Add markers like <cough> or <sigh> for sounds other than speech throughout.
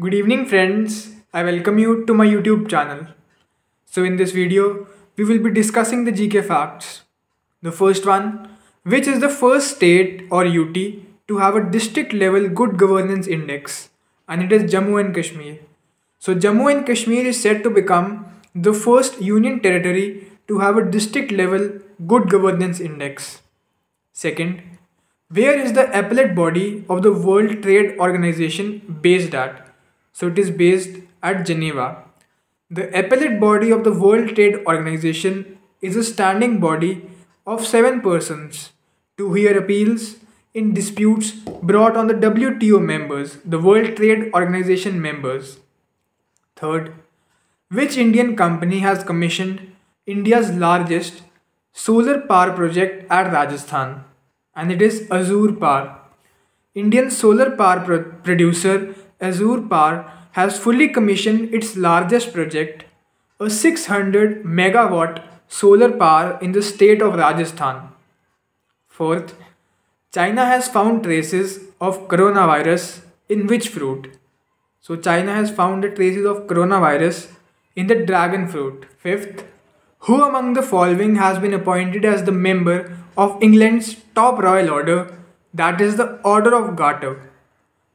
Good evening friends, I welcome you to my YouTube channel. So in this video, we will be discussing the GK facts. The first one, which is the first state or UT to have a district level good governance index and it is Jammu and Kashmir. So Jammu and Kashmir is said to become the first union territory to have a district level good governance index. Second, where is the appellate body of the World Trade Organization based at? So it is based at Geneva. The appellate body of the World Trade Organization is a standing body of seven persons to hear appeals in disputes brought on the WTO members, the World Trade Organization members. Third, which Indian company has commissioned India's largest solar power project at Rajasthan? And it is Azure Power. Indian solar power pro- producer Azure Power has fully commissioned its largest project, a 600 megawatt solar power in the state of Rajasthan. Fourth, China has found traces of coronavirus in which fruit? So China has found the traces of coronavirus in the dragon fruit. Fifth, who among the following has been appointed as the member of England's top royal order, that is the Order of Garter?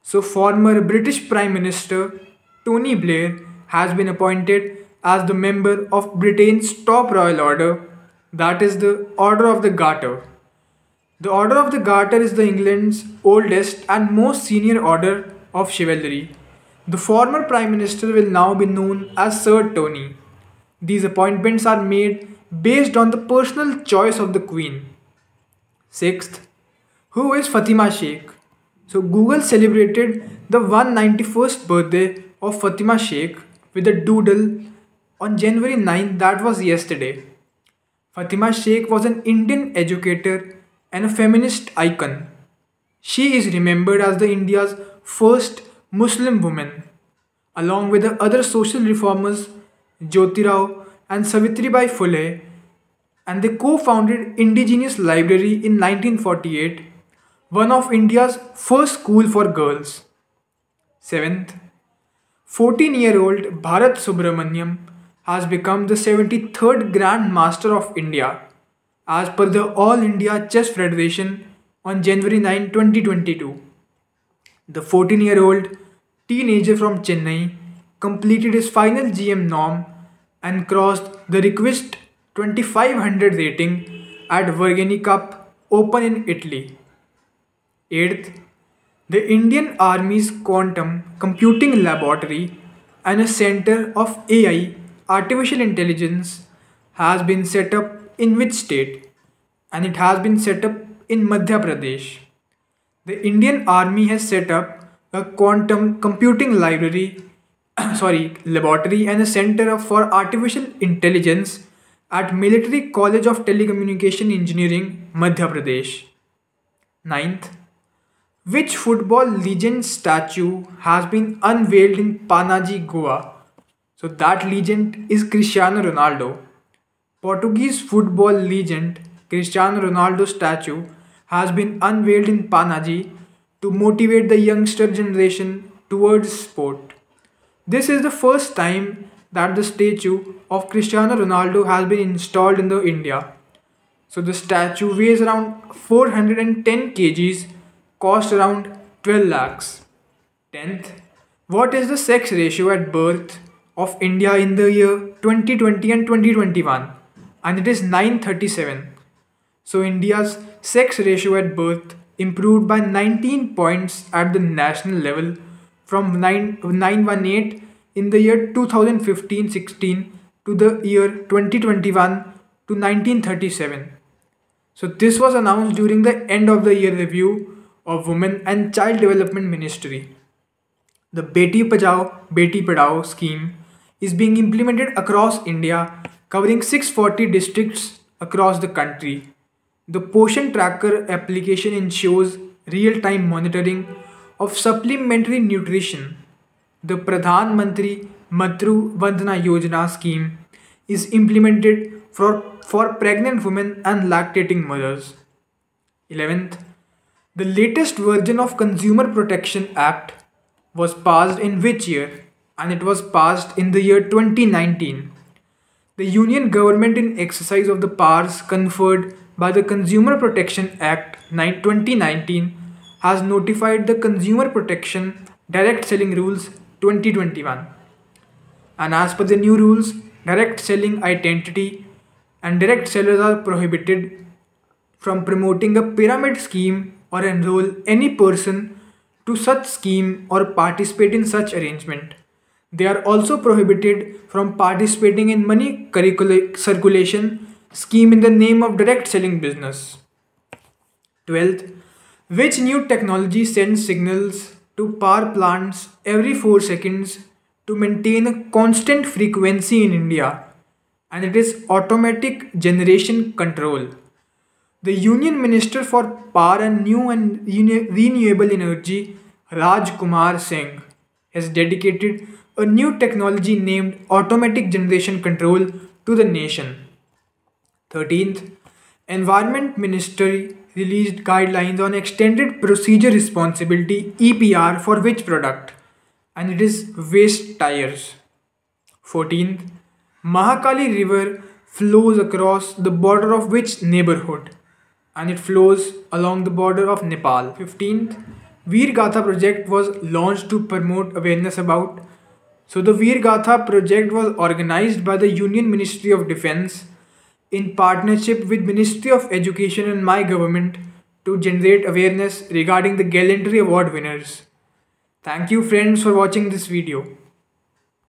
So, former British Prime Minister Tony Blair has been appointed as the member of Britain's top royal order, that is the Order of the Garter. The Order of the Garter is the England's oldest and most senior order of chivalry. The former Prime Minister will now be known as Sir Tony. These appointments are made based on the personal choice of the Queen. Sixth, who is Fatima Sheikh? So Google celebrated the 191st birthday of Fatima Sheikh with a doodle on January 9 that was yesterday. Fatima Sheikh was an Indian educator and a feminist icon. She is remembered as the India's first Muslim woman, along with the other social reformers Jyotirao and Savitribai Phule, and they co-founded Indigenous Library in 1948 one of India's first school for girls. 7th, 14 year old Bharat Subramaniam has become the 73rd Grand Master of India as per the All India Chess Federation on January 9, 2022. The 14 year old teenager from Chennai completed his final GM norm and crossed the requisite 2500 rating at Vergani Cup Open in Italy. Eighth, the Indian Army's Quantum Computing Laboratory and a Center of AI Artificial Intelligence has been set up in which state? And it has been set up in Madhya Pradesh. The Indian Army has set up a quantum computing library, <clears throat> sorry, laboratory and a center for artificial intelligence at Military College of Telecommunication Engineering, Madhya Pradesh. Ninth, which football legend statue has been unveiled in Panaji, Goa? So that legend is Cristiano Ronaldo. Portuguese football legend Cristiano Ronaldo statue has been unveiled in Panaji to motivate the youngster generation towards sport. This is the first time that the statue of Cristiano Ronaldo has been installed in the India. So the statue weighs around 410 kgs cost around 12 lakhs. 10th, what is the sex ratio at birth of India in the year 2020 and 2021? And it is 937. So India's sex ratio at birth improved by 19 points at the national level from 9, 918 in the year 2015-16 to the year 2021 to 1937. So this was announced during the end of the year review of Women and Child Development Ministry. The Beti Bachao Beti Padhao scheme is being implemented across India, covering 640 districts across the country. The Poshan Tracker application ensures real time monitoring of supplementary nutrition. The Pradhan Mantri Matru Vandana Yojana scheme is implemented for, for pregnant women and lactating mothers. 11th, the latest version of Consumer Protection Act was passed in which year? And it was passed in the year 2019. The Union government, in exercise of the powers conferred by the Consumer Protection Act 2019, has notified the Consumer Protection Direct Selling Rules 2021. And as per the new rules, direct selling identity and direct sellers are prohibited from promoting a pyramid scheme or enroll any person to such scheme or participate in such arrangement. They are also prohibited from participating in money circulation scheme in the name of direct selling business. 12th, which new technology sends signals to power plants every 4 seconds to maintain a constant frequency in India and it is automatic generation control. The Union Minister for Power and New and Renewable Energy, Raj Kumar Singh, has dedicated a new technology named Automatic Generation Control to the nation. 13th, Environment Ministry released guidelines on extended producer responsibility EPR for which product and it is waste tires. 14th, Mahakali River flows across the border of which neighborhood? And it flows along the border of Nepal. 15th, Veer Gatha project was launched to promote awareness about. So the Veer Gatha project was organized by the Union Ministry of Defense in partnership with Ministry of Education and my government to generate awareness regarding the gallantry award winners. Thank you friends for watching this video.